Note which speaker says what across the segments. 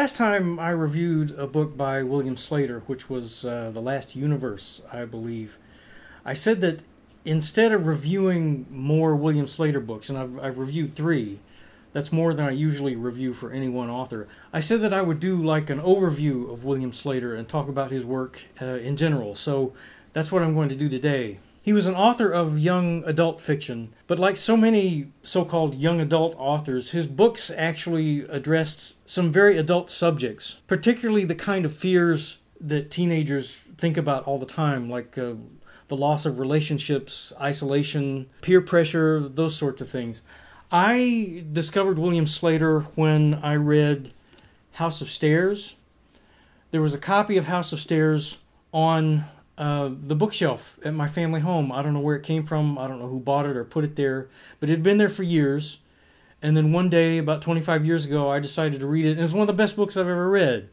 Speaker 1: last time I reviewed a book by William Sleator, which was uh, The Last Universe, I believe, I said that instead of reviewing more William Sleator books, and I've, I've reviewed three, that's more than I usually review for any one author. I said that I would do like an overview of William Sleator and talk about his work uh, in general. So that's what I'm going to do today. He was an author of young adult fiction, but like so many so called young adult authors, his books actually addressed some very adult subjects, particularly the kind of fears that teenagers think about all the time, like uh, the loss of relationships, isolation, peer pressure, those sorts of things. I discovered William Sleator when I read House of Stairs. There was a copy of House of Stairs on uh, the bookshelf at my family home. I don't know where it came from. I don't know who bought it or put it there, but it had been there for years. And then one day, about 25 years ago, I decided to read it. And it's one of the best books I've ever read.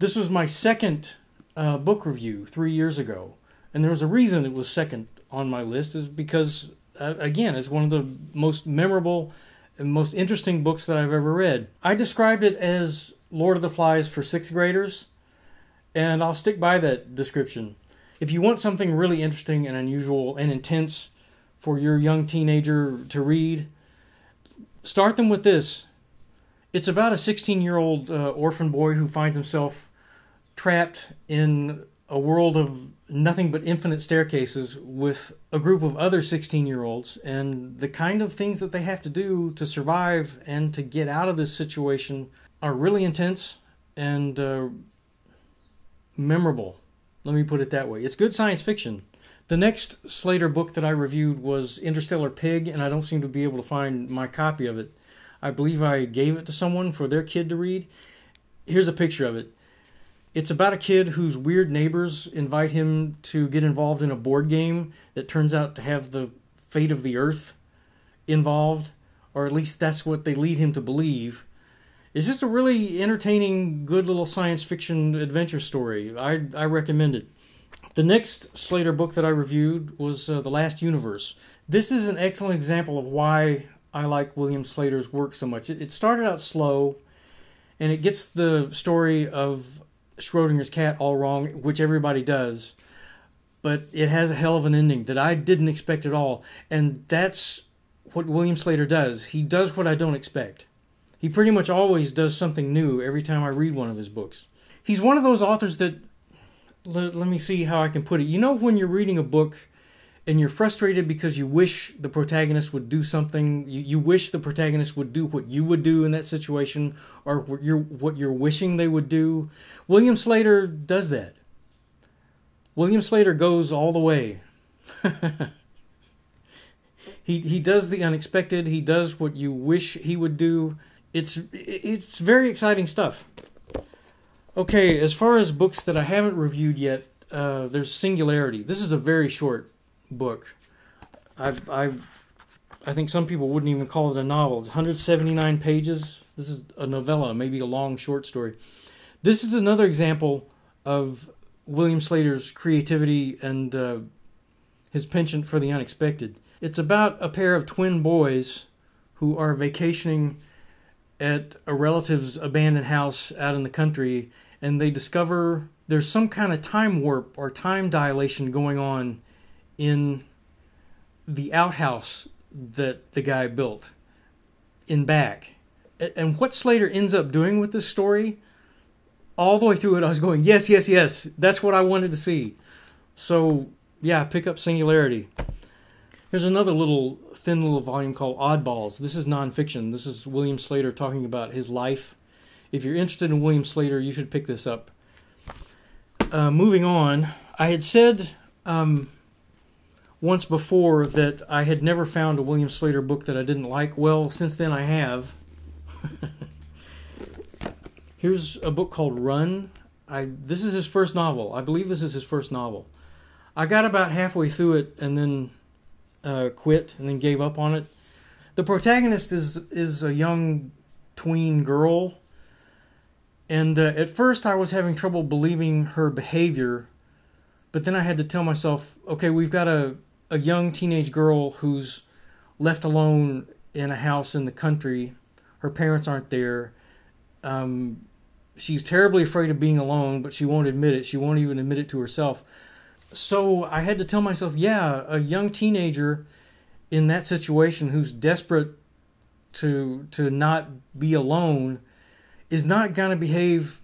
Speaker 1: This was my second uh, book review three years ago. And there was a reason it was second on my list, is because uh, again, it's one of the most memorable and most interesting books that I've ever read. I described it as Lord of the Flies for sixth graders, and I'll stick by that description. If you want something really interesting and unusual and intense for your young teenager to read, start them with this. It's about a 16 year old uh, orphan boy who finds himself trapped in a world of nothing but infinite staircases with a group of other 16 year olds and the kind of things that they have to do to survive and to get out of this situation are really intense and uh, memorable let me put it that way. It's good science fiction. The next Sleator book that i reviewed was interstellar pig and i don't seem to be able to find my copy of it. I believe i gave it to someone for their kid to read. Here's a picture of it. It's about a kid whose weird neighbors invite him to get involved in a board game that turns out to have the fate of the earth involved, or at least that's what they lead him to believe. It's just a really entertaining, good little science fiction adventure story. I, I recommend it. The next Sleator book that I reviewed was uh, The Last Universe. This is an excellent example of why I like William Sleator's work so much. It, it started out slow, and it gets the story of Schrodinger's cat all wrong, which everybody does. But it has a hell of an ending that I didn't expect at all. And that's what William Sleator does. He does what I don't expect. He pretty much always does something new every time I read one of his books. He's one of those authors that, let, let me see how I can put it. You know, when you're reading a book and you're frustrated because you wish the protagonist would do something you, you wish the protagonist would do what you would do in that situation or what you're, what you're wishing they would do? William Sleator does that. William Sleator goes all the way. He, he does the unexpected. He does what you wish he would do it's it's very exciting stuff okay as far as books that i haven't reviewed yet uh, there's singularity this is a very short book. I I I think some people wouldn't even call it a novel. It's 179 pages. This is a novella, maybe a long short story. This is another example of William Sleator's creativity and uh, his penchant for the unexpected. It's about a pair of twin boys who are vacationing at a relative's abandoned house out in the country, and they discover there's some kind of time warp or time dilation going on in the outhouse that the guy built in back. And what Sleator ends up doing with this story, all the way through it, I was going, yes, yes, yes, that's what I wanted to see. So, yeah, pick up Singularity. There's another little thin little volume called Oddballs. This is nonfiction. This is William Sleator talking about his life. If you're interested in William Sleator, you should pick this up. Uh, moving on, I had said um, once before that I had never found a William Sleator book that I didn't like. Well, since then I have. Here's a book called Run. I this is his first novel. I believe this is his first novel. I got about halfway through it and then uh, quit and then gave up on it. The protagonist is is a young tween girl, and uh, at first I was having trouble believing her behavior, but then I had to tell myself, okay, we've got a a young teenage girl who's left alone in a house in the country. Her parents aren't there. Um, she's terribly afraid of being alone, but she won't admit it. She won't even admit it to herself. So I had to tell myself, yeah, a young teenager in that situation who's desperate to to not be alone is not going to behave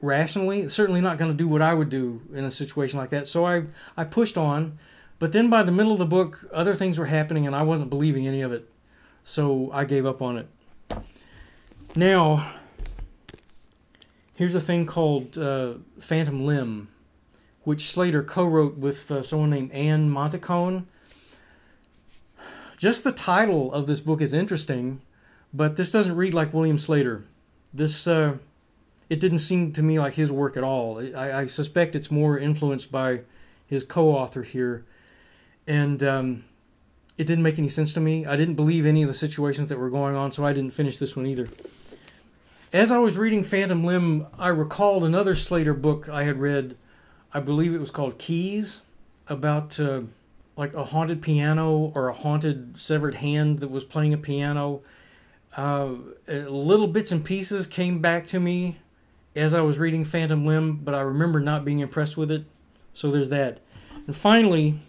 Speaker 1: rationally. Certainly not going to do what I would do in a situation like that. So I I pushed on, but then by the middle of the book, other things were happening, and I wasn't believing any of it. So I gave up on it. Now, here's a thing called uh, Phantom Limb, which Sleator co-wrote with uh, someone named Ann Monticone. Just the title of this book is interesting, but this doesn't read like William Sleator. This uh, it didn't seem to me like his work at all. I, I suspect it's more influenced by his co-author here, and um, it didn't make any sense to me. I didn't believe any of the situations that were going on, so I didn't finish this one either. As I was reading Phantom Limb, I recalled another Sleator book I had read. I believe it was called Keys, about uh, like a haunted piano or a haunted severed hand that was playing a piano. Uh, little bits and pieces came back to me as I was reading Phantom Limb, but I remember not being impressed with it. So there's that. And finally,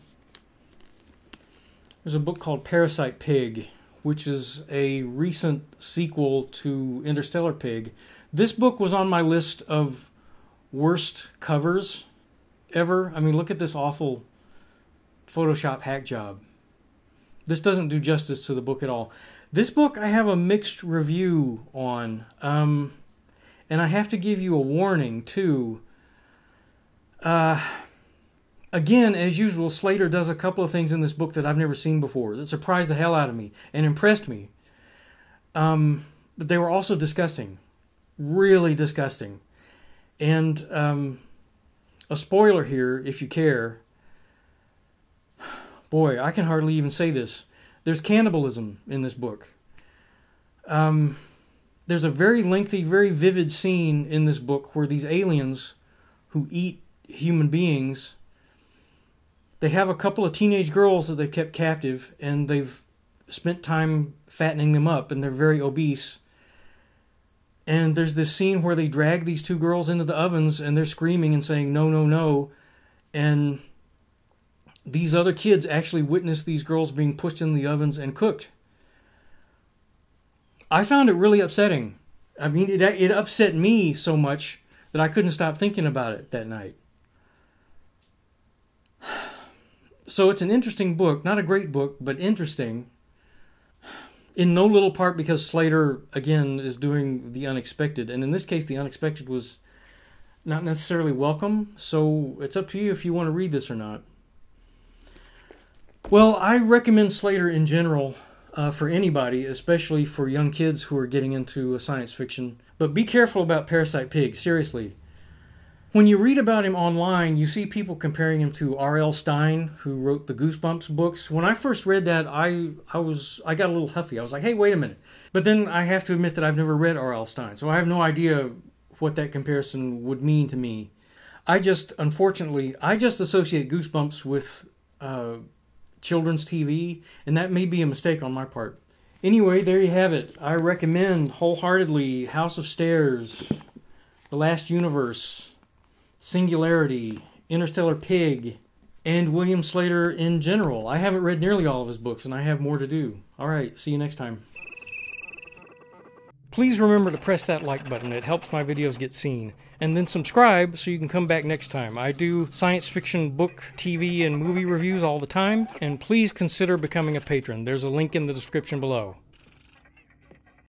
Speaker 1: there's a book called Parasite Pig, which is a recent sequel to Interstellar Pig. This book was on my list of worst covers ever. I mean, look at this awful Photoshop hack job. This doesn't do justice to the book at all. This book I have a mixed review on. Um, and I have to give you a warning, too. Uh, again, as usual, Sleator does a couple of things in this book that I've never seen before that surprised the hell out of me and impressed me. Um, but they were also disgusting. Really disgusting. And um, a spoiler here, if you care. Boy, I can hardly even say this. There's cannibalism in this book. Um, there's a very lengthy, very vivid scene in this book where these aliens who eat human beings they have a couple of teenage girls that they've kept captive and they've spent time fattening them up and they're very obese and there's this scene where they drag these two girls into the ovens and they're screaming and saying no no no and these other kids actually witness these girls being pushed in the ovens and cooked I found it really upsetting. I mean, it, it upset me so much that I couldn't stop thinking about it that night. So it's an interesting book, not a great book, but interesting. In no little part because Sleator, again, is doing the unexpected. And in this case, the unexpected was not necessarily welcome. So it's up to you if you want to read this or not. Well, I recommend Sleator in general uh, for anybody, especially for young kids who are getting into science fiction. But be careful about Parasite Pig, seriously. When you read about him online, you see people comparing him to R.L. Stine, who wrote the Goosebumps books. When I first read that, I I was I got a little huffy. I was like, "Hey, wait a minute!" But then I have to admit that I've never read R.L. Stine, so I have no idea what that comparison would mean to me. I just, unfortunately, I just associate Goosebumps with uh, children's TV, and that may be a mistake on my part. Anyway, there you have it. I recommend wholeheartedly House of Stairs, The Last Universe, Singularity, Interstellar Pig, and William Sleator in general. I haven't read nearly all of his books, and I have more to do. All right, see you next time. Please remember to press that like button, it helps my videos get seen. And then subscribe so you can come back next time. I do science fiction book, TV, and movie reviews all the time, and please consider becoming a patron. There's a link in the description below.